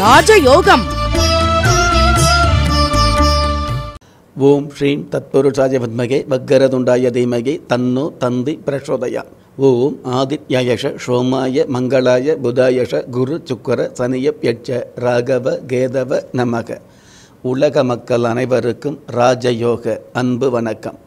ராஜயோகம். ஓம் ஸ்ரீம் தத்புருஷாய வித்மகே வக்கரதுண்டாய தீமகே தன்னோ தந்தி பிரசோதயா. ஓம் ஆதித்யயஷ சோமாய மங்களாய புதாயஷ குரு சுக்கர சனியப்யட்ச ராகவ கேதவ நமக. உலக மக்கள் அனைவருக்கும் ராஜயோக அன்பு வணக்கம்.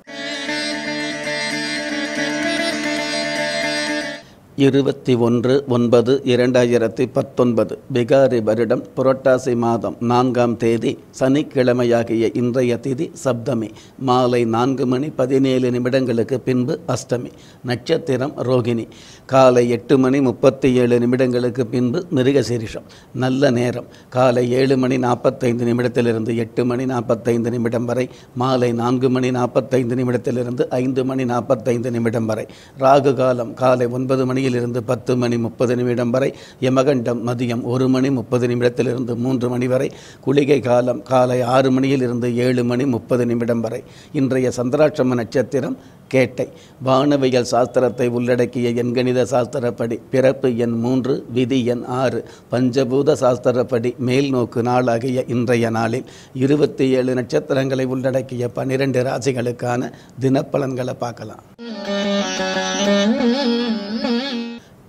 இருபத்தி ஒன்று ஒன்பது இரண்டாயிரத்தி பத்தொன்பது பிகாரி வருடம் புரட்டாசி மாதம் நான்காம் தேதி சனிக்கிழமையாகிய இன்றைய திதி சப்தமி. மாலை நான்கு மணி பதினேழு நிமிடங்களுக்கு பின்பு அஷ்டமி. நட்சத்திரம் ரோகிணி. காலை எட்டு மணி முப்பத்தி ஏழு நிமிடங்களுக்கு பின்பு மிருகசீரிஷம். நல்ல நேரம். காலை ஏழு மணி நாற்பத்தைந்து நிமிடத்திலிருந்து எட்டு மணி நாற்பத்தைந்து நிமிடம் வரை மாலை நான்கு மணி நாற்பத்தைந்து நிமிடத்திலிருந்து ஐந்து மணி நாற்பத்தைந்து நிமிடம் வரை. ராகு காலம் காலை ஒன்பது மணியிலிருந்து பத்து மணி முப்பது நிமிடம் வரை யமகண்டம் மதியம் ஒரு மணி முப்பது நிமிடத்திலிருந்து மூன்று மணி வரை குளிகை காலம் காலை ஆறு மணியிலிருந்து ஏழு மணி முப்பது நிமிடம் வரை. இன்றைய சந்திராட்சம நட்சத்திரம் கேட்டை. வானவியல் சாஸ்திரத்தை உள்ளடக்கிய எண்கணித சாஸ்திரப்படி பிறப்பு எண் மூன்று விதி எண் ஆறு பஞ்சபூத சாஸ்திரப்படி மேல் நோக்கு நாளாகிய இன்றைய நாளில் இருபத்தி ஏழு நட்சத்திரங்களை உள்ளடக்கிய பனிரெண்டு ராசிகளுக்கான தினப்பலன்களை பார்க்கலாம்.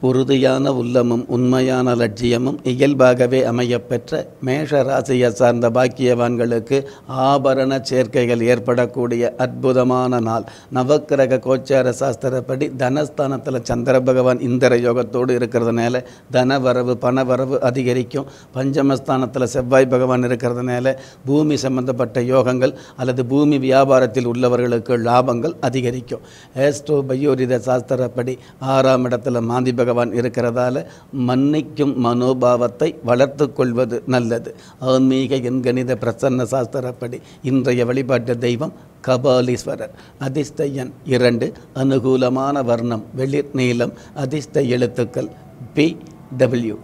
உறுதியான உள்ளமும் உண்மையான லட்சியமும் இயல்பாகவே அமையப்பெற்ற மேஷ ராசியை சார்ந்த பாக்கியவான்களுக்கு ஆபரண சேர்க்கைகள் ஏற்படக்கூடிய அற்புதமான நாள். நவக்கிரக கோச்சார சாஸ்திரப்படி தனஸ்தானத்தில் சந்திர பகவான் இந்திர யோகத்தோடு இருக்கிறதுனால தனவரவு பணவரவு அதிகரிக்கும். பஞ்சமஸ்தானத்தில் செவ்வாய் பகவான் இருக்கிறதுனால பூமி சம்பந்தப்பட்ட யோகங்கள் அல்லது பூமி வியாபாரத்தில் உள்ளவர்களுக்கு லாபங்கள் அதிகரிக்கும். ஏஸ்ட்ரோ பயோரித சாஸ்திரப்படி ஆறாம் இடத்துல மாந்தி பகவான் பகவான் இருக்கிறதால மன்னிக்கும் மனோபாவத்தை வளர்த்து கொள்வது நல்லது. ஆன்மீக எண்கணித பிரசன்ன சாஸ்திரப்படி இன்றைய வழிபாட்டு தெய்வம் கபாலீஸ்வரர். அதிர்ஷ்ட இரண்டு அனுகூலமான வர்ணம் வெளிர் நீளம் அதிர்ஷ்ட எழுத்துக்கள் பி டபிள்யூ.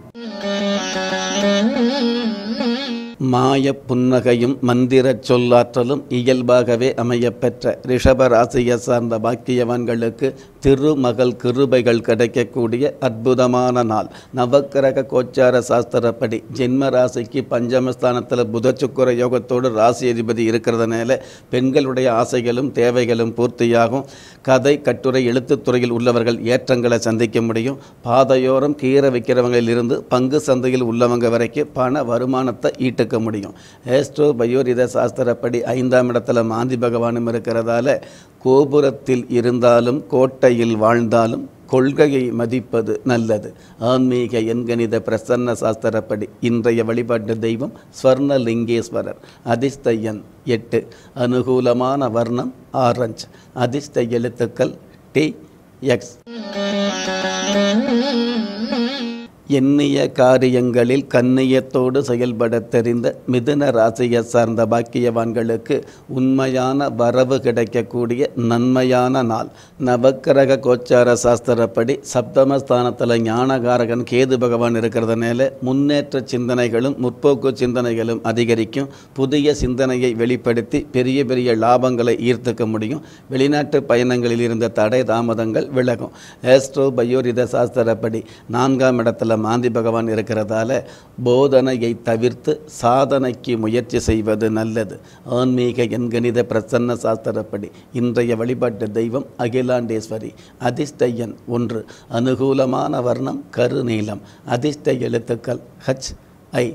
மாய புன்னகையும் மந்திரச் சொல்லாற்றலும் இயல்பாகவே அமையப்பெற்ற ரிஷபராசியை சார்ந்த பாக்கியவான்களுக்கு திருமகள் கிருபைகள் கிடைக்கக்கூடிய அற்புதமான நாள். நவக்கிரக கோச்சார சாஸ்திரப்படி ஜென்ம ராசிக்கு பஞ்சமஸ்தானத்தில் புதச்சுக்குர யோகத்தோடு ராசி அதிபதி இருக்கிறதுனால பெண்களுடைய ஆசைகளும் தேவைகளும் பூர்த்தியாகும். கதை கட்டுரை எழுத்துத்துறையில் உள்ளவர்கள் ஏற்றங்களை சந்திக்க முடியும். பாதையோரம் கீரை விற்கிறவங்களிலிருந்து பங்கு சந்தையில் உள்ளவங்க வரைக்கும் பண வருமானத்தை ஈட்டுக்க முடியும். ஏஸ்ட்ரோ பயோரித சாஸ்திரப்படி ஐந்தாம் இடத்துல மாந்தி பகவானும் இருக்கிறதால கோபுரத்தில் இருந்தாலும் கோட்டையில் வாழ்ந்தாலும் கொள்கையை மதிப்பது நல்லது. ஆன்மீக எண்கணித பிரசன்ன சாஸ்திரப்படி இன்றைய வழிபாட்டு தெய்வம் ஸ்வர்ணலிங்கேஸ்வரர். அதிர்ஷ்ட எண் எட்டு. அனுகூலமான வர்ணம் ஆரஞ்சு. அதிர்ஷ்ட எழுத்துக்கள் டி எக்ஸ். எண்ணிய காரியங்களில் கண்ணியத்தோடு செயல்பட தெரிந்த மிதுன ராசியை சார்ந்த பாக்கியவான்களுக்கு உண்மையான வரவு கிடைக்கக்கூடிய நன்மையான நாள். நவக்கிரக கோச்சார சாஸ்திரப்படி சப்தமஸ்தானத்தில் ஞானகாரகன் கேது பகவான் இருக்கிறதுனால முன்னேற்ற சிந்தனைகளும் முற்போக்கு சிந்தனைகளும் அதிகரிக்கும். புதிய சிந்தனையை வெளிப்படுத்தி பெரிய பெரிய லாபங்களை ஈர்த்துக்க முடியும். வெளிநாட்டு பயணங்களில் இருந்த தடை தாமதங்கள் விலகும். ஏஸ்ட்ரோ பயோரித சாஸ்திரப்படி நான்காம் இடத்துல மாந்தி பகவான் இருக்கிறதால போதனையை தவிர்த்து சாதனைக்கு முயற்சி செய்வது நல்லது. ஆன்மீக எண்கணித பிரசன்ன சாஸ்திரப்படி இன்றைய வழிபாட்டு தெய்வம் அகிலாண்டேஸ்வரி அதிர்ஷ்ட எண் ஒன்று அனுகூலமான வர்ணம் கருநீலம் அதிர்ஷ்ட எழுத்துக்கள் ஹச் ஐ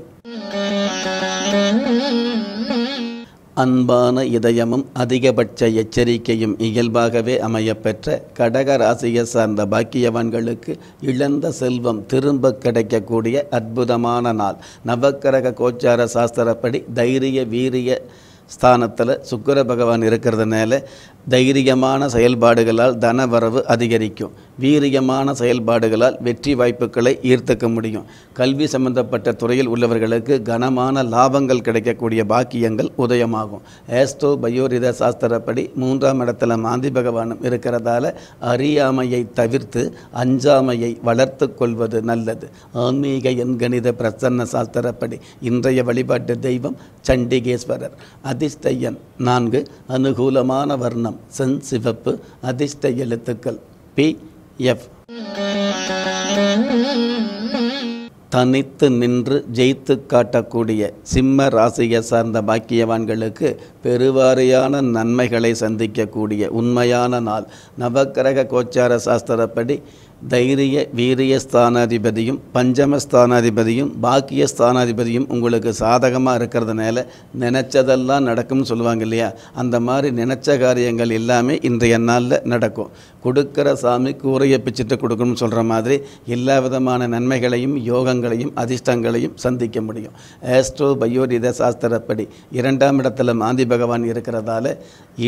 அன்பான இதயமும் அதிகபட்ச எச்சரிக்கையும் இயல்பாகவே அமையப்பெற்ற கடக ராசியை சார்ந்த பாக்கியவான்களுக்கு இழந்த செல்வம் திரும்ப கிடைக்கக்கூடிய அற்புதமான நாள். நவக்கிரக கோச்சார சாஸ்திரப்படி தைரிய வீரிய ஸ்தானத்தில் சுக்கர பகவான் இருக்கிறதுனால தைரியமான செயல்பாடுகளால் தனவரவு அதிகரிக்கும். வீரியமான செயல்பாடுகளால் வெற்றி வாய்ப்புகளை ஈர்த்துக்க முடியும். கல்வி சம்பந்தப்பட்ட துறையில் உள்ளவர்களுக்கு கனமான லாபங்கள் கிடைக்கக்கூடிய பாக்கியங்கள் உதயமாகும். ஏஸ்தோ பயோரித சாஸ்திரப்படி மூன்றாம் இடத்துல மாந்தி பகவானும் இருக்கிறதால அறியாமையை தவிர்த்து அஞ்சாமையை வளர்த்து கொள்வது நல்லது. ஆன்மீக எண்கணித பிரசன்ன சாஸ்திரப்படி இன்றைய வழிபாட்டு தெய்வம் சண்டிகேஸ்வரர். அதிஷ்டையன் நான்கு அனுகூலமான வர்ணம். சென் சிவப்பு அதிர்ஷ்ட எழுத்துக்கள். பி எஃப் தனித்து நின்று ஜெயித்து காட்டக்கூடிய சிம்ம ராசியை சார்ந்த பாக்கியவான்களுக்கு பெருவாரியான நன்மைகளை சந்திக்கக்கூடிய உண்மையான நாள். நவக்கிரக கோச்சார சாஸ்திரப்படி தைரிய வீரிய ஸ்தானாதிபதியும் பஞ்சம ஸ்தானாதிபதியும் பாக்கிய ஸ்தானாதிபதியும் உங்களுக்கு சாதகமாக இருக்கிறதுனால நினச்சதெல்லாம் நடக்கும்னு சொல்லுவாங்க இல்லையா? அந்த மாதிரி நினச்ச காரியங்கள் எல்லாமே இன்றைய நாளில் நடக்கும். கொடுக்கிற சாமி கூரையை பிச்சுட்டு கொடுக்கணும்னு சொல்கிற மாதிரி எல்லா விதமான நன்மைகளையும் யோகங்களையும் அதிர்ஷ்டங்களையும் சந்திக்க முடியும். ஆஸ்ட்ரோ பயோரித சாஸ்திரப்படி இரண்டாம் இடத்துல மாந்தி பகவான் இருக்கிறதால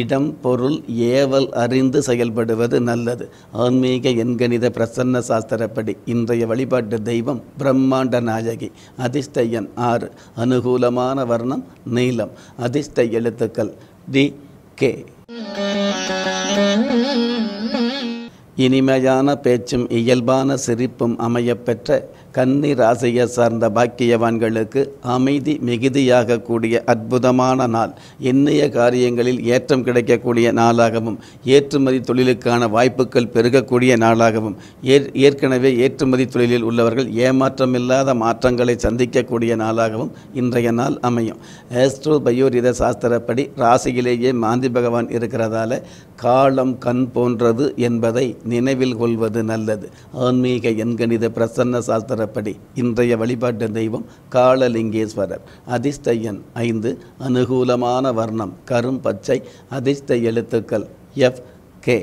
இடம் பொருள் ஏவல் அறிந்து செயல்படுவது நல்லது. ஆன்மீக எண்கணித பிரசன்ன சாஸ்திரப்படி இன்றைய வழிபாட்டு தெய்வம் பிரம்மாண்ட நாயகி அதிர்ஷ்டையன் ஆறு. அனுகூலமான வர்ணம் நீலம். அதிர்ஷ்ட எழுத்துக்கள் டி கே. இனிமையான பேச்சும் இயல்பான சிரிப்பும் அமையப்பெற்ற கன்னி ராசியை சார்ந்த பாக்கியவான்களுக்கு அமைதி மிகுதியாக கூடிய அற்புதமான நாள். எண்ணிய காரியங்களில் ஏற்றம் கிடைக்கக்கூடிய நாளாகவும் ஏற்றுமதி தொழிலுக்கான வாய்ப்புகள் பெருகக்கூடிய நாளாகவும் ஏற் ஏற்கனவே ஏற்றுமதி தொழிலில் உள்ளவர்கள் ஏமாற்றமில்லாத மாற்றங்களை சந்திக்கக்கூடிய நாளாகவும் இன்றைய நாள் அமையும். ஆஸ்ட்ரோ பயோரித சாஸ்திரப்படி ராசியிலேயே மாந்தி பகவான் இருக்கிறதால காலம் கண் போன்றது என்பதை நினைவில் கொள்வது நல்லது. ஆன்மீக எண்கணித பிரசன்ன சாஸ்திரப்படி இன்றைய வழிபாட்டு தெய்வம் காளலிங்கேஸ்வரர் அதிர்ஷ்ட எண் ஐந்து அனுகூலமான வர்ணம் கரும் பச்சை அதிர்ஷ்ட எழுத்துக்கள் எஃப் கே.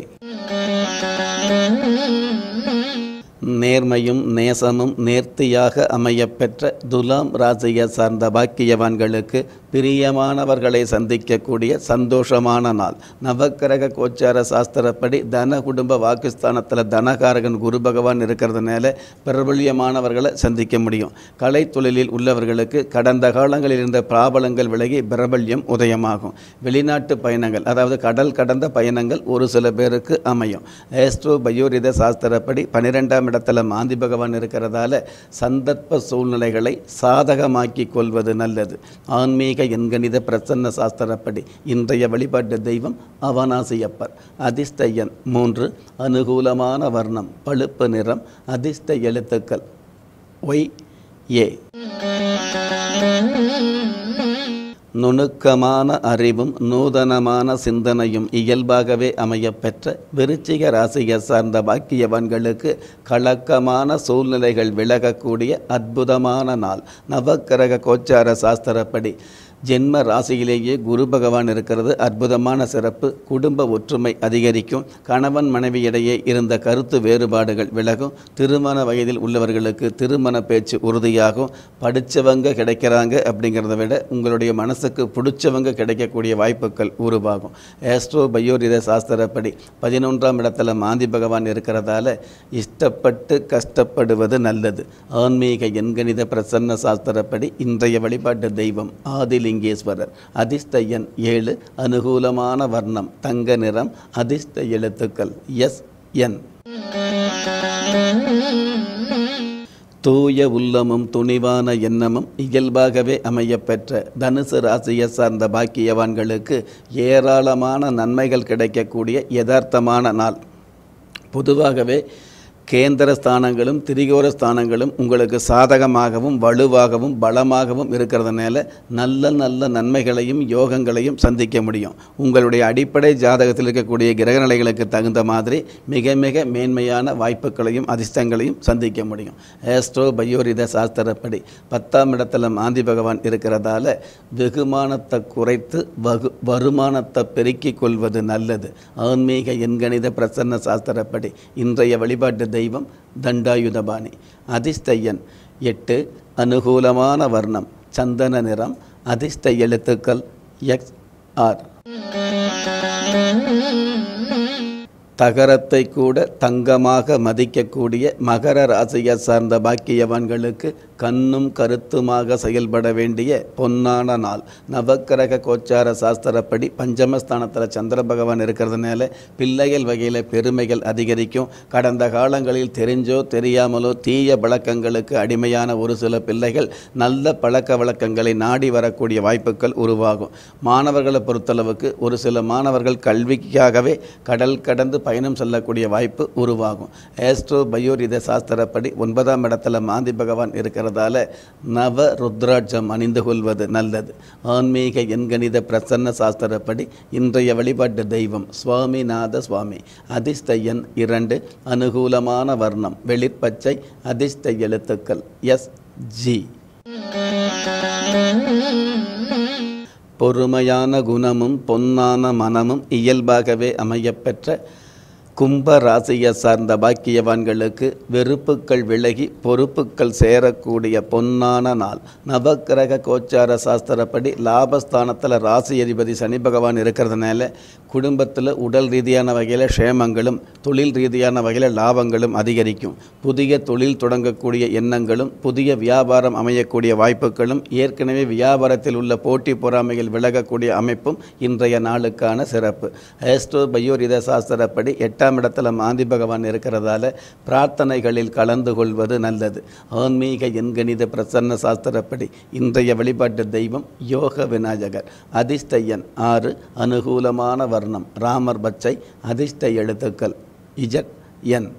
நேர்மையும் நேசமும் நேர்த்தியாக அமையப்பெற்ற துலாம் ராசியை சார்ந்த பாக்கியவான்களுக்கு பிரியமானவர்களை சந்திக்கக்கூடிய சந்தோஷமான நாள். நவக்கிரக கோச்சார சாஸ்திரப்படி தன குடும்ப வாக்குஸ்தானத்தில் தனகாரகன் குரு பகவான் இருக்கிறதுனால பிரபல்யமானவர்களை சந்திக்க முடியும். கலை தொழிலில் உள்ளவர்களுக்கு கடந்த காலங்களில் இருந்த பிராபலங்கள் விலகி பிரபல்யம் உதயமாகும். வெளிநாட்டு பயணங்கள் அதாவது கடல் கடந்த பயணங்கள் ஒரு சில பேருக்கு அமையும். ஏஸ்ட்ரோ பயோரித சாஸ்திரப்படி பன்னிரெண்டாம் இடத்துல மாந்தி பகவான் இருக்கிறதால சந்தர்ப்ப சூழ்நிலைகளை சாதகமாக்கி கொள்வது நல்லது. ஆன்மீக எண்கணித பிரசன்ன சாஸ்திரப்படி இன்றைய வழிபாட்டு தெய்வம் அவனாசியப்பர் அதிர்ஷ்ட மூன்று அனுகூலமான வர்ணம் பழுப்பு நிறம் அதிர்ஷ்ட எழுத்துக்கள் ஒய் ஏ. நுணுக்கமான அறிவும் நூதனமான சிந்தனையும் இயல்பாகவே அமையப்பெற்ற விருச்சிக ராசியை சார்ந்த பாக்கியவான்களுக்கு கலக்கமான சூழ்நிலைகள் விலகக்கூடிய அற்புதமான நாள். நவக்கிரக கோச்சார சாஸ்திரப்படி ஜென்ம ராசியிலேயே குரு பகவான் இருக்கிறது. அற்புதமான சிறப்பு. குடும்ப ஒற்றுமை அதிகரிக்கும். கணவன் மனைவியிடையே இருந்த கருத்து வேறுபாடுகள் விலகும். திருமண வயதில் உள்ளவர்களுக்கு திருமண பேச்சு உறுதியாகும். படித்தவங்க கிடைக்கிறாங்க அப்படிங்கிறத விட உங்களுடைய மனசுக்கு பிடிச்சவங்க கிடைக்கக்கூடிய வாய்ப்புகள் உருவாகும். ஏஸ்ட்ரோ பயோரித சாஸ்திரப்படி பதினொன்றாம் இடத்துல மாந்தி பகவான் இருக்கிறதால இஷ்டப்பட்டு கஷ்டப்படுவது நல்லது. ஆன்மீக எண்கணித பிரசன்ன சாஸ்திரப்படி இன்றைய வழிபாட்டு தெய்வம் லிங்கேஸ்வரர் அதிர்ஷ்ட எண் ஏழு அனுகூலமான வர்ணம் தங்க நிறம் அதிர்ஷ்ட எழுத்துக்கள் எஸ் என். தூய உள்ளமும் துணிவான எண்ணமும் இயல்பாகவே அமையப்பெற்ற தனுசு ராசியை சார்ந்த பாக்கியவான்களுக்கு ஏராளமான நன்மைகள் கிடைக்கக்கூடிய யதார்த்தமான நாள். பொதுவாகவே கேந்திர ஸ்தானங்களும் திரிகோர ஸ்தானங்களும் உங்களுக்கு சாதகமாகவும் வலுவாகவும் பலமாகவும் இருக்கிறதுனால நல்ல நல்ல நன்மைகளையும் யோகங்களையும் சந்திக்க முடியும். உங்களுடைய அடிப்படை ஜாதகத்தில் இருக்கக்கூடிய கிரகநிலைகளுக்கு தகுந்த மாதிரி மிக மிக மேன்மையான வாய்ப்புகளையும் அதிர்ஷ்டங்களையும் சந்திக்க முடியும். ஏஸ்ட்ரோ பயோரித சாஸ்திரப்படி பத்தாம் இடத்துல மாந்தி பகவான் இருக்கிறதால வெகுமானத்தை குறைத்து வகு வருமானத்தை பெருக்கிக் கொள்வது நல்லது. ஆன்மீக எண்கணித பிரசன்ன சாஸ்திரப்படி இன்றைய வழிபாட்டு தெய்வம் தண்டாயுதபாணி அதிர்ஷ்ட எட்டு அனுகூலமான வர்ணம் சந்தன நிறம் அதிர்ஷ்ட எழுத்துக்கள் எக்ஸ் ஆர் தகரத்தை கூட தங்கமாக மதிக்கக்கூடிய மகர ராசியை சார்ந்த பாக்கியவான்களுக்கு கண்ணும் கருத்துமாக செயல்பட வேண்டிய பொன்னான நாள். நவக்கிரக கோச்சார சாஸ்திரப்படி பஞ்சமஸ்தானத்தில் சந்திர பகவான் இருக்கிறதுனால பிள்ளைகள் வகையில் பெருமைகள் அதிகரிக்கும். கடந்த காலங்களில் தெரிஞ்சோ தெரியாமலோ தீய பழக்கங்களுக்கு அடிமையான ஒரு சில பிள்ளைகள் நல்ல பழக்க வழக்கங்களை நாடி வரக்கூடிய வாய்ப்புகள் உருவாகும். மாணவர்களை பொறுத்தளவுக்கு ஒரு சில மாணவர்கள் கல்விக்காகவே கடல் கடந்து பயணம் செல்லக்கூடிய வாய்ப்பு உருவாகும். ஏஸ்ட்ரோ பயோரித சாஸ்திரப்படி ஒன்பதாம் இடத்துல மாந்தி பகவான் இருக்கிற இருக்கிறதால நவ ருத்ராட்சம் அணிந்து கொள்வது நல்லது. ஆன்மீக எண்கணித பிரசன்ன சாஸ்திரப்படி இன்றைய வழிபாட்டு தெய்வம் சுவாமிநாத சுவாமி. அதிர்ஷ்ட இரண்டு அனுகூலமான வர்ணம் வெளிர்பச்சை அதிர்ஷ்ட எழுத்துக்கள் எஸ் ஜி. பொறுமையான குணமும் பொன்னான மனமும் இயல்பாகவே அமையப்பெற்ற கும்ப ராசியை சார்ந்த பாக்கியவான்களுக்கு வெறுப்புக்கள் விலகி பொறுப்புக்கள் சேரக்கூடிய பொன்னான நாள். நவக்கிரக கோச்சார சாஸ்திரப்படி லாபஸ்தானத்தில் ராசி அதிபதி சனி பகவான் இருக்கிறதுனால குடும்பத்தில் உடல் ரீதியான வகையில் க்ஷேமங்களும் தொழில் ரீதியான வகையில் லாபங்களும் அதிகரிக்கும். புதிய தொழில் தொடங்கக்கூடிய எண்ணங்களும் புதிய வியாபாரம் அமையக்கூடிய வாய்ப்புகளும் ஏற்கனவே வியாபாரத்தில் உள்ள போட்டி பொறாமைகள் விலகக்கூடிய அமைப்பும் இன்றைய நாளுக்கான சிறப்பு. ஆஸ்ட்ரோ பயோரித சாஸ்திரப்படி எட்டாம் இடத்துல மாந்தி பகவான் இருக்கிறதால பிரார்த்தனைகளில் கலந்து கொள்வது நல்லது. ஆன்மீக எண்கணித பிரசன்ன சாஸ்திரப்படி இன்றைய வழிபாட்டு தெய்வம் யோக விநாயகர். அதிர்ஷ்ட ஆறு அனுகூலமான வர்ணம். ராமர் பச்சை அதிர்ஷ்ட எழுத்துக்கள். இஜட் என்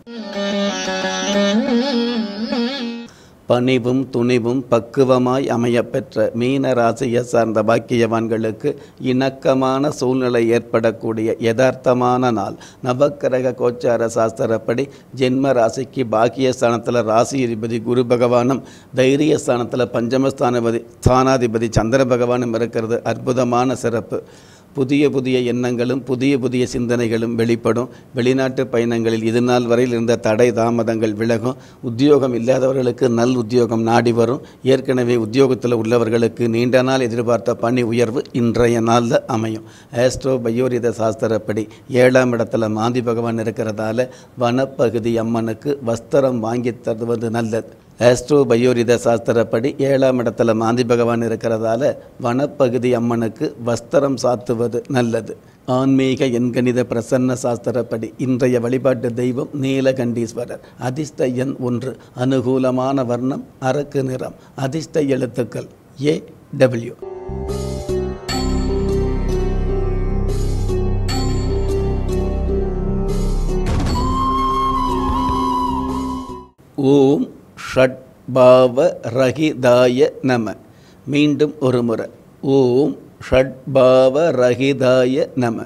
பணிவும் துணிவும் பக்குவமாய் அமையப்பெற்ற மீன ராசியை சார்ந்த பாக்கியவான்களுக்கு இணக்கமான சூழ்நிலை ஏற்படக்கூடிய யதார்த்தமான நாள். நவக்கிரக கோச்சார சாஸ்திரப்படி ஜென்ம ராசிக்கு பாக்கியஸ்தானத்தில் ராசி அதிபதி குரு பகவானும் தைரிய ஸ்தானத்தில் பஞ்சமஸ்தானபதி ஸ்தானாதிபதி சந்திர பகவானும் இருக்கிறது. அற்புதமான சிறப்பு. புதிய புதிய எண்ணங்களும் புதிய புதிய சிந்தனைகளும் வெளிப்படும். வெளிநாட்டு பயணங்களில் இது நாள் வரையில் இருந்த தடை தாமதங்கள் விலகும். உத்தியோகம் இல்லாதவர்களுக்கு நல் உத்தியோகம் நாடி வரும். ஏற்கனவே உத்தியோகத்தில் உள்ளவர்களுக்கு நீண்ட நாள் எதிர்பார்த்த பணி உயர்வு இன்றைய நாளில் அமையும். ஆஸ்ட்ரோ பயோரித சாஸ்திரப்படி ஏழாம் இடத்துல மாந்தி பகவான் இருக்கிறதால வனப்பகுதி அம்மனுக்கு வஸ்திரம் வாங்கி தருவது நல்லது. ஆஸ்ட்ரோ பயோரித சாஸ்திரப்படி ஏழாம் இடத்துல மாந்தி பகவான் இருக்கிறதால வனப்பகுதி அம்மனுக்கு வஸ்திரம் சாத்துவது நல்லது. ஆன்மீக எண்கணித பிரசன்ன சாஸ்திரப்படி இன்றைய வழிபாட்டு தெய்வம் நீலகண்டீஸ்வரர். அதிர்ஷ்ட எண் ஒன்று. அனுகூலமான வர்ணம் அரக்கு நிறம். அதிர்ஷ்ட எழுத்துக்கள் ஏ டபிள்யூ. ஓம் ஷட்பாவ ரஹிதாய நம. மீண்டும் ஒரு முறை. ஓம் ஷட்பாவ ரஹிதாய நம.